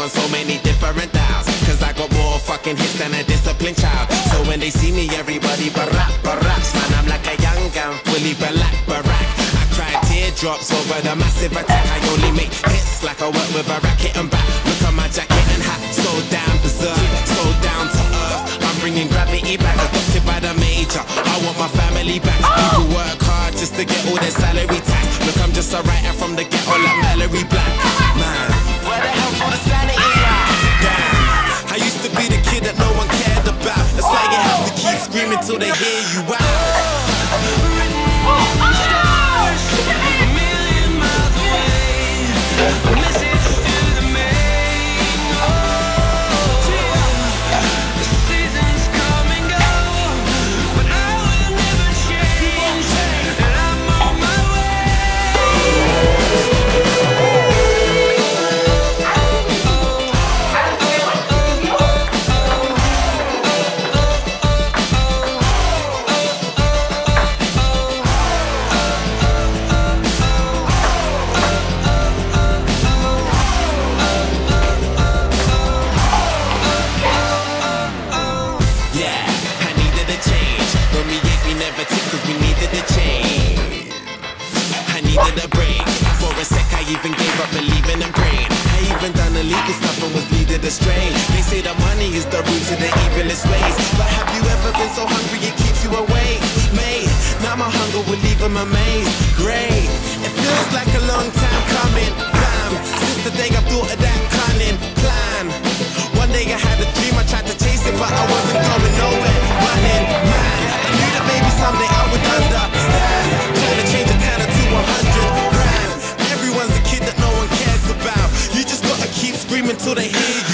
on so many different dials. Cause I got more fucking hits than a disciplined child. So when they see me, everybody barack, baracks. Man, I'm like a young gun, fully black, barack. I cry teardrops over the massive attack. I only make hits like I work with a racket and back. Look at my jacket and hat, so down berserk, so down to earth. I'm bringing gravity back, adopted by the major. I want my family back. People work hard till they hear you out. Took cause we needed a change. I needed a break. For a sec, I even gave up believing and praying. I even done illegal stuff and was leaded astray. They say that money is the root to the evilest ways. But have you ever been so hungry it keeps you awake? Mate, now my hunger will leave them amazed. Great, it feels like a long time coming. Fam, since the day I thought of that cunning. till they hear you.